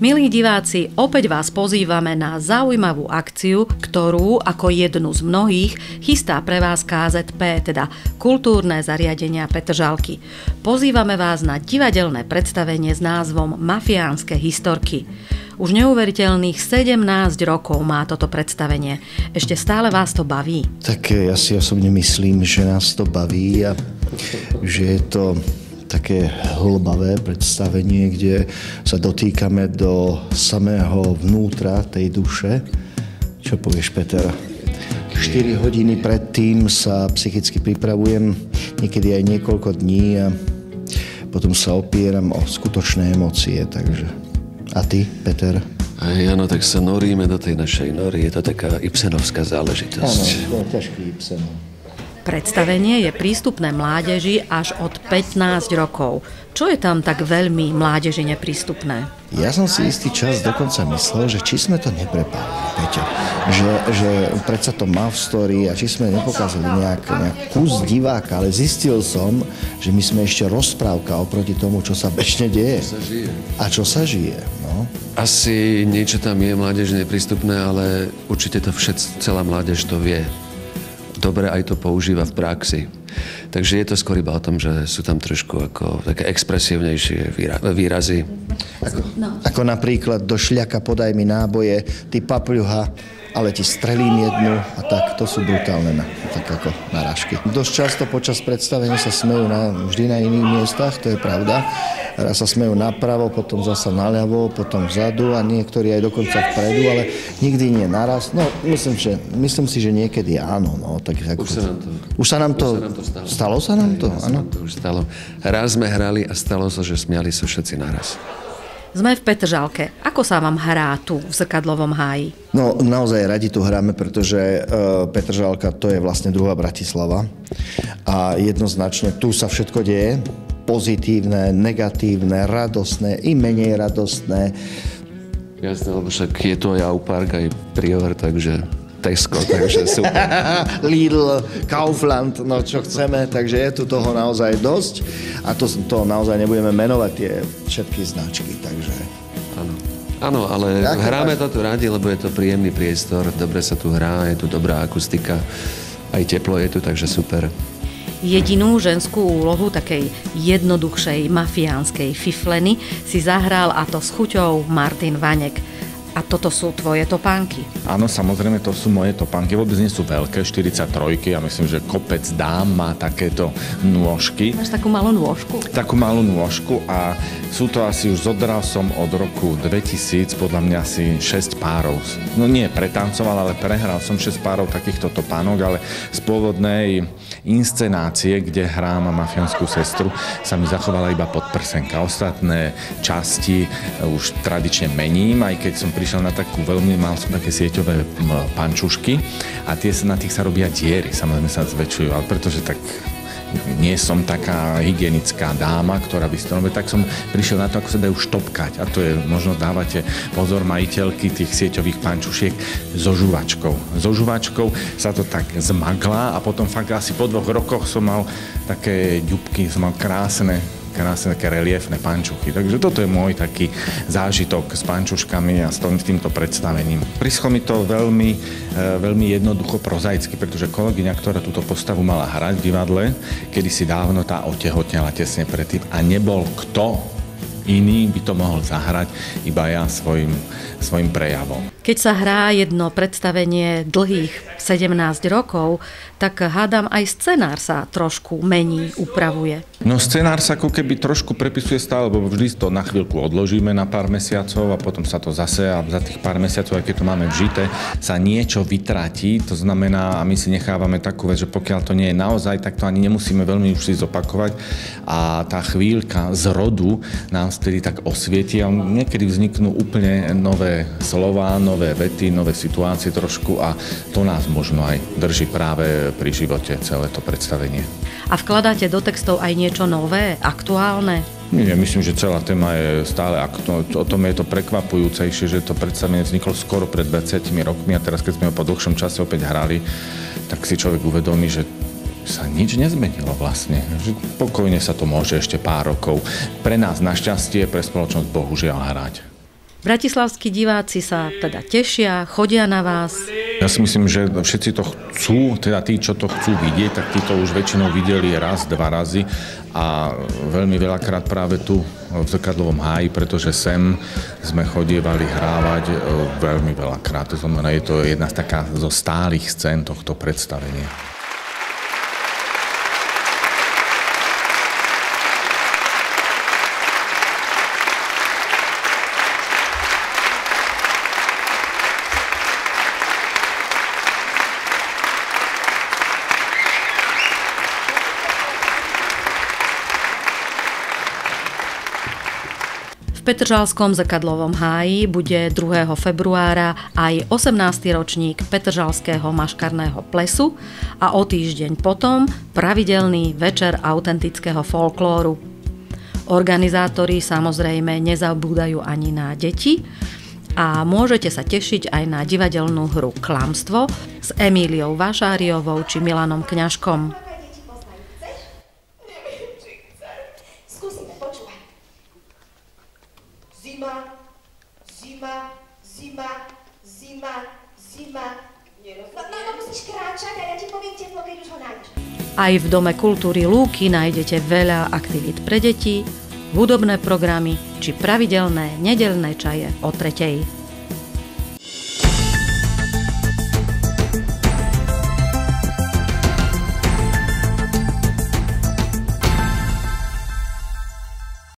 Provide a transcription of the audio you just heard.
Milí diváci, opäť vás pozývame na zaujímavú akciu, ktorú ako jednu z mnohých chystá pre vás KZP, teda Kultúrne zariadenia Petržalky. Pozývame vás na divadelné predstavenie s názvom Mafiánske historky. Už neuveriteľných 17 rokov má toto predstavenie. Ešte stále vás to baví? Tak ja si osobne myslím, že nás to baví a že je to také hlbavé predstavenie, kde sa dotýkame do samého vnútra tej duše. Čo povieš, Peter? 4 hodiny predtým sa psychicky pripravujem, niekedy aj niekoľko dní a potom sa opieram o skutočné emócie, takže... A ty, Peter? Aj áno, tak sa noríme do tej našej nory. Je to taká Ibsenovská záležitosť. Áno, to je ťažký Ibsenov. Predstavenie je prístupné mládeži až od 15 rokov. Čo je tam tak veľmi mládeži neprístupné? Ja som si istý čas dokonca myslel, že či sme to neprepálili, Peťo. Že, že predsa to má v story a či sme nepokázali nejak, nejak kus diváka, ale zistil som, že my sme ešte rozprávka oproti tomu, čo sa bežne deje. A čo sa žije, no. Asi niečo tam je mládež neprístupné, ale určite to všet, celá mládež to vie. Dobre aj to používa v praxi. Takže je to skôr iba o tom, že sú tam trošku ako také expresívnejšie výra- výrazy. Ako, ako napríklad do šľaka podaj mi náboje, ty papľuha, ale ti strelím jednu a tak, to sú brutálne na, tak ako narážky. Dosť často počas predstavenia sa smejú na, vždy na iných miestach, to je pravda. Raz sa smejú napravo, potom zasa naľavo, potom vzadu a niektorí aj dokonca vpredu, ale nikdy nie naraz. No, myslím, že, myslím si, že niekedy áno. No, tak, ako, Už sa nám to, už sa nám to, sa nám to stalo. stalo. sa nám to? Raz sa Áno. nám to stalo. Raz sme hrali a stalo sa, že smiali sa všetci naraz. Sme v Petržalke. Ako sa vám hrá tu v Zrkadlovom háji? No naozaj radi tu hráme, pretože uh, Petržalka to je vlastne druhá Bratislava a jednoznačne tu sa všetko deje, pozitívne, negatívne, radostné i menej radostné. Jasné, lebo však je tu aj Aupark, aj Prior, takže Tesco, takže super. Lidl, Kaufland, no čo chceme, takže je tu toho naozaj dosť a to, to naozaj nebudeme menovať tie všetky značky, takže... Áno. Áno, ale Aké hráme to tu radi, lebo je to príjemný priestor, dobre sa tu hrá, je tu dobrá akustika, aj teplo je tu, takže super. Jedinú ženskú úlohu takej jednoduchšej mafiánskej fifleny si zahral a to s chuťou Martin Vanek. A toto sú tvoje topánky. Áno, samozrejme, to sú moje topánky. Vôbec nie sú veľké, 43. Ja myslím, že kopec dám má takéto nôžky. Máš takú malú nôžku? Takú malú nôžku a sú to asi už zodral som od roku 2000, podľa mňa asi 6 párov. No nie pretancoval, ale prehral som 6 párov takýchto topánok, ale z pôvodnej inscenácie, kde hrám mafiánsku sestru, sa mi zachovala iba podprsenka. Ostatné časti už tradične mením, aj keď som prišiel na takú veľmi, mal som také sieťové pančušky a tie, sa- na tých sa robia diery, samozrejme sa zväčšujú, ale pretože tak nie som taká hygienická dáma, ktorá by robil, tak som prišiel na to, ako sa dajú štopkať. A to je, možno dávate pozor majiteľky tých sieťových pančušiek so žuvačkou. So žuvačkou sa to tak zmaglá a potom fakt asi po dvoch rokoch som mal také ďubky, som mal krásne krásne také reliefné pančuchy. Takže toto je môj taký zážitok s pančuškami a s tým- s týmto predstavením. Prischlo mi to veľmi, e, veľmi jednoducho prozaicky, pretože kolegyňa, ktorá túto postavu mala hrať v divadle, kedysi dávno tá otehotnela tesne predtým a nebol kto iný by to mohol zahrať, iba ja svojim, svojim prejavom. Keď sa hrá jedno predstavenie dlhých 17 rokov, tak hádam aj scenár sa trošku mení, upravuje. No scenár sa ako keby trošku prepisuje stále, lebo vždy to na chvíľku odložíme na pár mesiacov a potom sa to zase a za tých pár mesiacov, aj keď to máme vžité, sa niečo vytratí. To znamená, a my si nechávame takú vec, že pokiaľ to nie je naozaj, tak to ani nemusíme veľmi už si zopakovať a tá chvíľka z rodu nám vtedy tak osvieti a niekedy vzniknú úplne nové slova, nové vety, nové situácie trošku a to nás možno aj drží práve pri živote celé to predstavenie. A vkladáte do textov aj niečo nové, aktuálne? Nie, myslím, že celá téma je stále aktu- O tom je to prekvapujúcejšie, že to predstavenie vzniklo skoro pred 20 rokmi a teraz, keď sme ho po dlhšom čase opäť hrali, tak si človek uvedomí, že sa nič nezmenilo vlastne. Pokojne sa to môže ešte pár rokov. Pre nás našťastie, pre spoločnosť bohužiaľ hrať. Bratislavskí diváci sa teda tešia, chodia na vás. Ja si myslím, že všetci to chcú, teda tí, čo to chcú vidieť, tak tí to už väčšinou videli raz, dva razy a veľmi veľakrát práve tu v Zrkadlovom háji, pretože sem sme chodievali hrávať e, veľmi veľakrát. To znamená, je to jedna z taká zo stálych scén tohto predstavenia. Petržalskom zakadlovom háji bude 2. februára aj 18. ročník Petržalského maškarného plesu a o týždeň potom pravidelný večer autentického folklóru. Organizátori samozrejme nezabúdajú ani na deti a môžete sa tešiť aj na divadelnú hru Klamstvo s Emíliou Vašáriovou či Milanom Kňažkom. Aj v Dome kultúry Lúky nájdete veľa aktivít pre deti, hudobné programy či pravidelné nedelné čaje o tretej.